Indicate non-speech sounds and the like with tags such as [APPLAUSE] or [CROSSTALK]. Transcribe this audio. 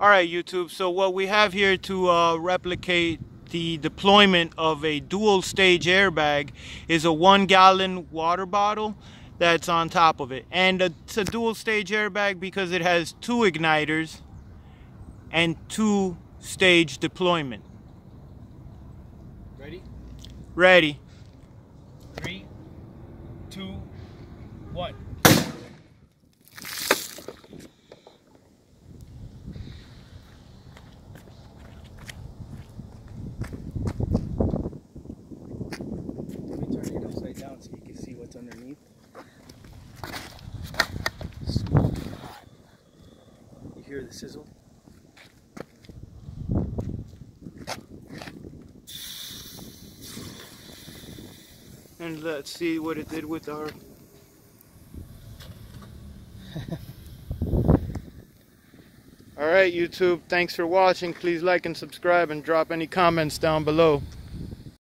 All right, YouTube. So what we have here to uh, replicate the deployment of a dual stage airbag is a one gallon water bottle that's on top of it. And it's a dual stage airbag because it has two igniters and two stage deployment. Ready? Ready. Three, two, one. Hear the sizzle? And let's see what it did with our [LAUGHS] Alright YouTube, thanks for watching. Please like and subscribe and drop any comments down below.